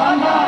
Mama.